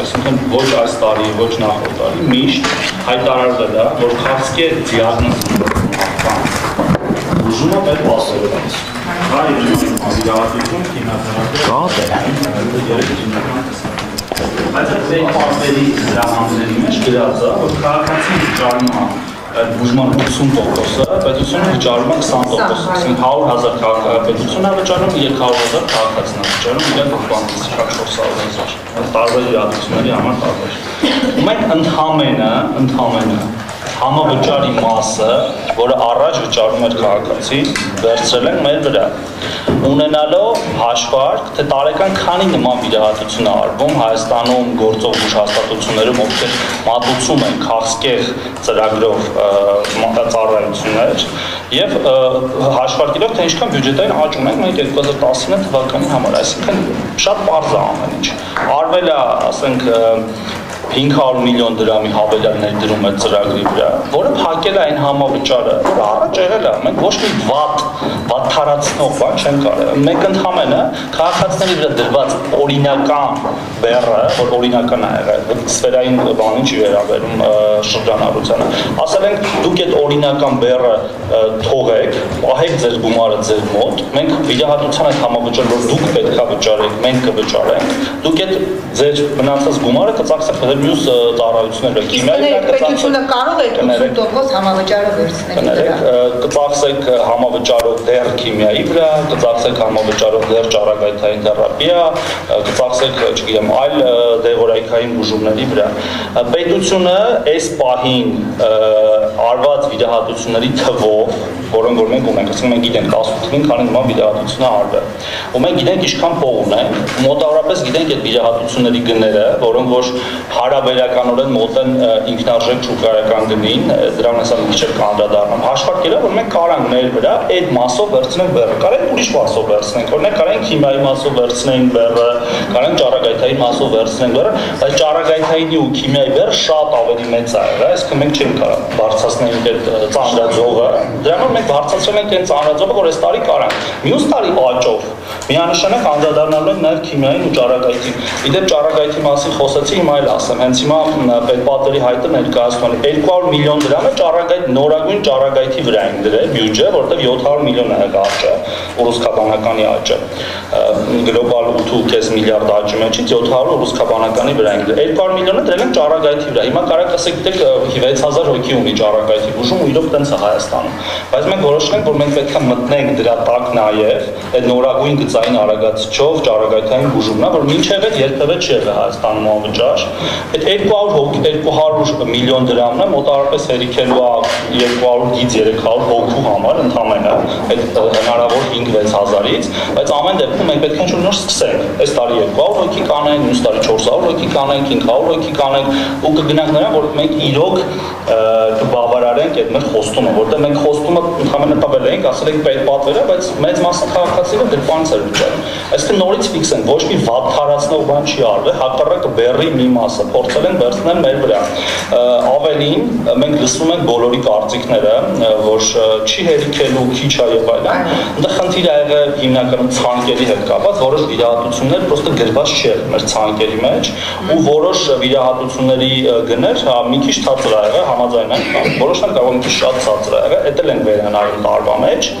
այսինքն ոչ այս տարի, ոչ նախորդ տարի միշտ հայտարարվել է, որ քաղցկե դիագնոզ ուժումը պետք ասել է։ Հա, իրավատություն, քիմիաթերապիա։ Կա դե։ Բայց այդ դեպի պատերի դրամաների մեջ գրած է, որ քաղաքացի վճարում է այդ բուժման 80%-ը, պետությունը վճարում է 20%, այսինքն 100.000 քաղաքապետությունն է վճարում, 300.000 քաղաքացին վճարում, իրենք բանտից 400.000 տարբեր իրադարձությունների համար տարբեր։ մենք ընդհանրը, ընդհանրը համավճարի մասը, որը առաջ վճարում էր քաղաքացին, վերցրել են մեր վրա ունենալով հաշվարկ, թե տարեկան քանի նման վիրահատություն է արվում Հայաստանում գործող բուժհաստատություններում, ովքեր մատուցում են քաղցկեղ ծրագրով ծառայություններ եւ հաշվարկելով թե ինչքան բյուջետային աճում ենք մենք 2019 թվականի համար, այսինքն շատ པարզ է ամեն ինչ։ Արվել է, ասենք 500 միլիոն դրամի հավելյալ ներդրում է ծրագրի վրա, որը փակել է այն համավճարը, որը առաջ եղել է։ Մենք ոչ մի վատ, վատթարացնող բան չենք արել։ Մենք ընդհանրը քաղաքացիների վրա դրված օրինական բեռը, որ օրինական է եղել, սֆերային բանին չի վերաբերում շրջանառությանը։ Ասել ենք դուք այդ օրինական բեռը թողեք, ահեք ձեր գումարը ձեր մոտ, մենք վիճահատության այդ համավճար, որ դուք պետքա վճարեք, մենք կվճարենք, դուք այդ ձեր մնացած գումարը կծախսեք մյուս ծառայությունները քիմիայի պետությունը կարող է 80% համավճարը վերցնել դրա կծախսեք համավճարով դեռ քիմիայի վրա կծախսեք համավճարով դեռ ճառագայթային թերապիա կծախսեք չգիտեմ այլ դեղորայքային բուժումների վրա պետությունը այս պահին արված վիճահատությունների թվով որոնք որ մենք ունենք ասենք մենք գիտենք 18-ին քանի նման վիճահատություն է արվել ու մենք գիտենք ինչքան փող ունենք մոտավորապես գիտենք այդ վիճահատությունների գները որոնք որ հարաբերականորեն մոտ են ինքնարժեք շուկայական գնին, դրան հեսա մի քիչ կանդրադառնամ։ Հաշվարկելով, որ մենք կարանք մեր վրա այդ մասով վերցնենք բեռը, կարենք ուրիշ մասով վերցնենք, օրինակ կարենք քիմիայի մասով վերցնենք բեռը, կարենք ճառագայթային մասով վերցնենք բեռը, բայց ճառագայթայինի ու քիմիայի բեռը շատ ավելի մեծ է, հա, այսինքն մենք չենք կարող բարձրացնենք այդ ծանրաձողը։ Դրա համար մենք բարձրացրել ենք այն ծանրաձողը, որ այս տարի կարանք։ Մյուս տարի աճով միանշանակ անդրադառնալու ենք նաև քիմիային ու ճառագայթին։ Իդեպ ճառագայթի մասին խոսեցի, հիմա այլ ասեմ, հենց հիմա պետպատերի հայտը ներկայացնում են 200 միլիոն դրամը ճառագայթ նորագույն ճառագայթի վրա են դրել բյուջե, որտեղ 700 միլիոն է եղել աճը, ռուսկաբանականի աճը։ Գլոբալ 8.5 միլիարդ աճի մեջից 700 ռուսկաբանականի վրա են դրել։ 200 միլիոնը դրել են ճառագայթի վրա։ Հիմա կարա ասեք գիտեք 6000 հոգի ունի ճառագայթի բուժում ու իրոք տենց է Հայաստանում։ Բայց մենք որոշել ենք, որ մենք պետք է մտնենք դրա տակ նաև այդ նորագույն գծային արագացիչով ճառագայթային բուժումն է, որ մինչև այդ երբևէ չի եղել Հայաստանում անվճար Այդ 200 հոգի 200 միլիոն դրամն է մոտավորապես հերիքելու է 200-ից 300 հոգու համար ընդհանրապես այդ հնարավոր 5-6000-ից, բայց ամեն դեպքում մենք պետք է ինչ-որ նոր սկսենք։ Այս տարի 200 հոգի կանենք, մյուս տարի 400 հոգի կանենք, 500 հոգի կանենք ու կգնանք նրան, որ մենք իրոք կբավարարենք այդ մեր խոստումը, որտեղ մենք խոստումը ընդհանրապես տվել էինք, ասել ենք պետ պատվերը, բայց մեծ մասը քաղաքացիները դրպանց էր վճարում։ Այսինքն նորից ֆիքսենք, ոչ մի վատ թարացնող բան չի արվել, հակառակը բերի մի մասը փորձել են վերցնել մեր վրա։ Ավելին մենք լսում ենք բոլորի կարծիքները, որ չի հերիքելու, քիչ է եւ այլն։ Այնտեղ խնդիրը եղել հիմնականում ցանկերի հետ կապված, որոշ վիրահատություններ պրոստը գրված չէր մեր ցանկերի մեջ ու որոշ վիրահատությունների գներ մի քիչ ցածր ա եղել համաձայն ենք, որոշն կարող քիչ շատ ցածր ա եղել, դա էլ ենք վերանայում տարվա մեջ